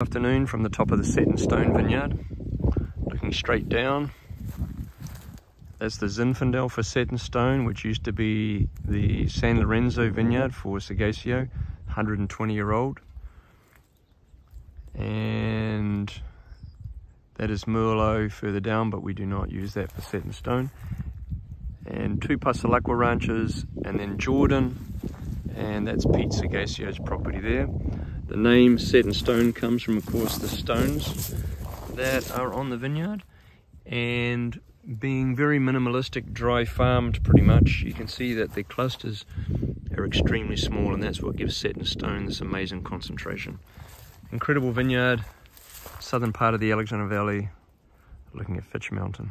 Afternoon from the top of the Set in Stone vineyard, looking straight down. That's the Zinfandel for Set in Stone, which used to be the San Lorenzo vineyard for Seghesio, 120 year old. And that is Merlot further down, but we do not use that for Set in Stone. And two Passalacqua ranches, and then Jordan, and that's Pete Seghesio's property there. The name Set in Stone comes from, of course, the stones that are on the vineyard and being very minimalistic, dry farmed pretty much, you can see that the clusters are extremely small and that's what gives Set in Stone this amazing concentration. Incredible vineyard, southern part of the Alexander Valley, looking at Fitch Mountain.